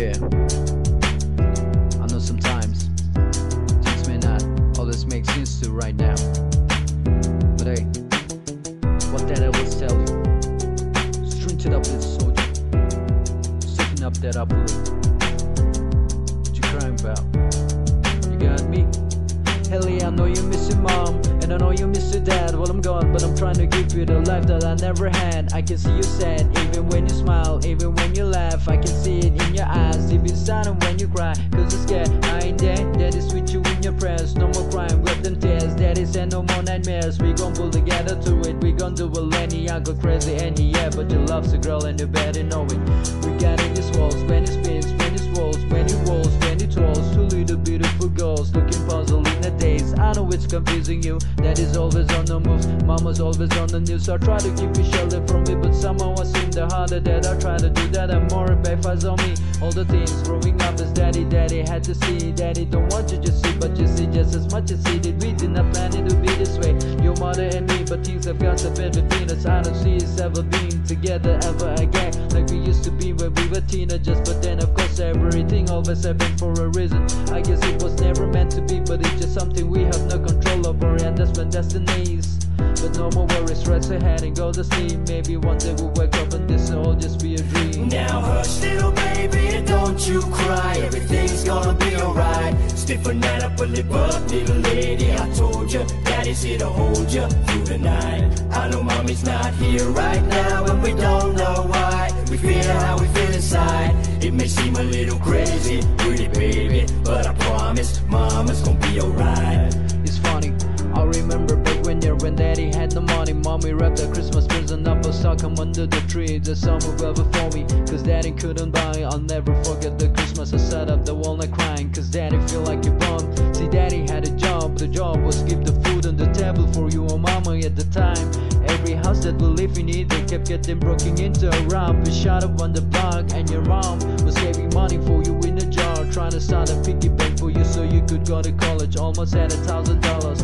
Yeah. I know sometimes things may not always make sense to right now. But hey, what that I will tell you. Strength it up, little soldier. Sticking up that upper. What you crying about? You got me? Hell yeah, I know you miss your mom, and I know you miss your dad. Well, I'm gone, but I'm trying to give you the life that I never had. I can see you sad, even when you smile, even when you laugh. I can see tears. No more nightmares. We gon' pull together through it. We gon' do a Lainie. I go crazy, and yeah, but you love's a girl, and you better know it. We got in these walls, it spins, when it rolls, when it rolls, when it rolls. Two little beautiful girls looking puzzled in the days. I know it's confusing you. Daddy's always on the move, mama's always on the news. I try to keep you sheltered from it, but somehow I seem the harder that I try to do that. I'm more backfires on me. All the things growing up as had to see. Daddy don't want you to see, but you see just as much as he did. We did not plan it to be this way. Your mother and me, but things have got to bed between us. I don't see us ever being together ever again. Like we used to be when we were teenagers, but then of course everything always happened for a reason. I guess it was never meant to be, but it's just something we have no control over, and that's when destinies. But no more worries, rest ahead and go to sleep. Maybe one day we'll wake up and this will all just be a dream. Now hush little baby, don't you cry. Everything's gonna be alright. Stiffen that up a lip up, little lady. I told you, daddy's here to hold you through the night. I know mommy's not here right now And we don't know why. We feel how we feel inside. It may seem a little crazy, pretty baby But I promise, mama's gonna be alright. It's funny. I remember back when year when daddy had no money. Mommy wrapped a Christmas present up a sock I'm under the tree. The summer well before me. Cause daddy couldn't buy. I'll never forget the Christmas I sat up the walnut crying. Cause daddy feel like a bum. See, daddy had a job. The job was keep the food on the table for you and mama at the time. Every house that we live in, it, they kept getting broken into around. We shot up on the block, and your mom was saving money for you in a jar. Trying to start a piggy bank for you so you could go to college. Almost had a thousand dollars.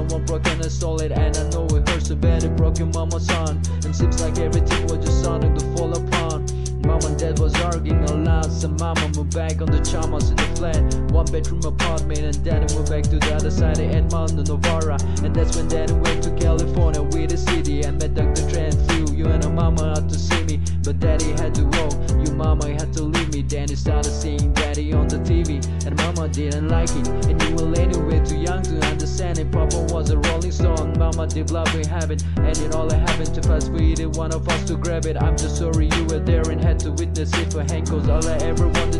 Someone broke and it, and I know it hurts so bad it broke your mama's son. And seems like everything was just starting to fall apart. Mom and dad was arguing a lot, so mama moved back on the Chalmers in the flat, one bedroom apartment, and daddy moved back to the other side of Edmond, Novara. And that's when daddy went to California with the city and met Dr. Trent flew. You and her mama out to see me, but daddy had to walk. You mama had to leave me. Then he started seeing daddy on the TV, and mama didn't like it. And you were anyway too young to understand it. Papa was a rolling stone, mama did love we have it, and it all happened to us. We either one of us to grab it. I'm just sorry you were there and had to witness it for Hank. Cause all I ever wanted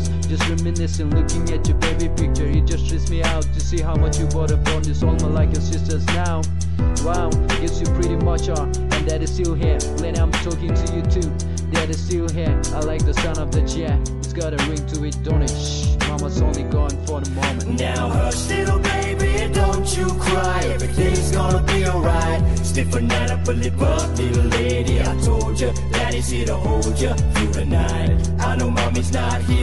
house, just reminiscing, looking at your baby picture. It just trips me out to see how much you bought upon this all my like your sisters now. Wow, yes, you pretty much are, and that is still here. Lainie, I'm talking to you too. That is still here. I like the sound of the chair. It's got a ring to it, don't it? Shh, mama's only gone for the moment. Now hush little baby, don't you cry Everything's gonna be alright Stiffen up a lip up, little lady I told you, daddy's here to hold you through the night I know mommy's not here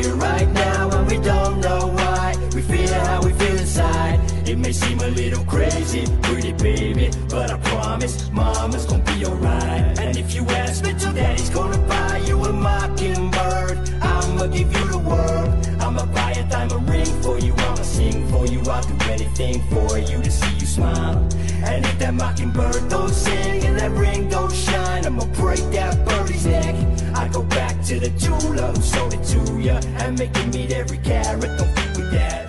promise, mama's gonna be alright. And if you ask me to, daddy's gonna buy you a mockingbird. I'ma give you the world I'ma buy a diamond ring for you. I'ma sing for you. I'll do anything for you to see you smile. And if that mockingbird don't sing And that ring don't shine I'ma break that birdie's neck. I go back to the jeweler who sold it to ya And make you meet every carat Don't think with that